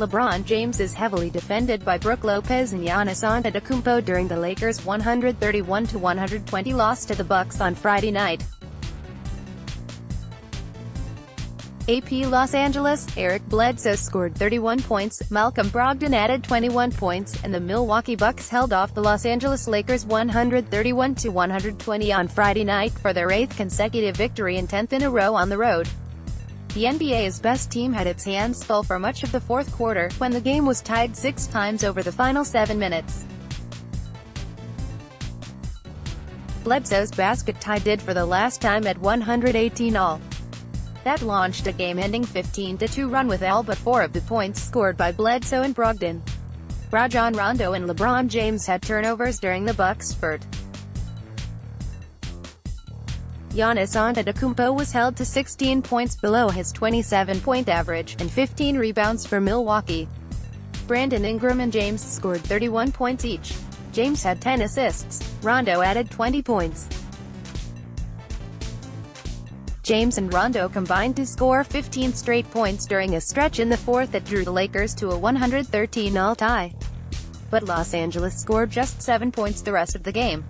LeBron James is heavily defended by Brook Lopez and Giannis Antetokounmpo during the Lakers' 131-120 loss to the Bucks on Friday night. AP Los Angeles, Eric Bledsoe scored 31 points, Malcolm Brogdon added 21 points, and the Milwaukee Bucks held off the Los Angeles Lakers 131-120 on Friday night for their eighth consecutive victory and 10th in a row on the road. The NBA's best team had its hands full for much of the fourth quarter, when the game was tied six times over the final seven minutes. Bledsoe's basket tie did for the last time at 118 all. That launched a game-ending 15-2 run with all but four of the points scored by Bledsoe and Brogdon. Rajon Rondo and LeBron James had turnovers during the Bucks spurt. Giannis Antetokounmpo was held to 16 points below his 27-point average, and 15 rebounds for Milwaukee. Brandon Ingram and James scored 31 points each. James had 10 assists. Rondo added 20 points. James and Rondo combined to score 15 straight points during a stretch in the fourth that drew the Lakers to a 113-all tie. But Los Angeles scored just 7 points the rest of the game.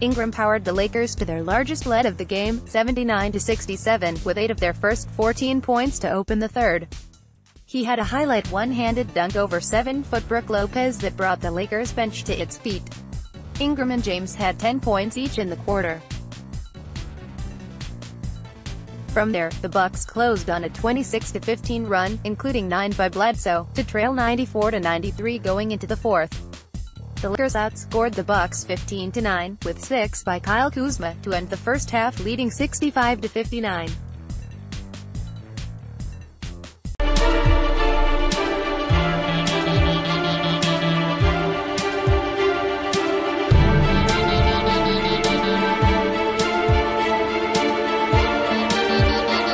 Ingram powered the Lakers to their largest lead of the game, 79-67, with 8 of their first 14 points to open the third. He had a highlight one-handed dunk over 7-foot Brook Lopez that brought the Lakers bench to its feet. Ingram and James had 10 points each in the quarter. From there, the Bucks closed on a 26-15 run, including 9 by Bledsoe, to trail 94-93 going into the fourth. The Lakers outscored the Bucks 15-9, with 6 by Kyle Kuzma, to end the first half leading 65-59.